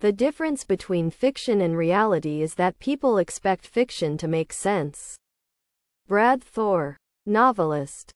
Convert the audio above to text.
The difference between fiction and reality is that people expect fiction to make sense. Brad Thor, novelist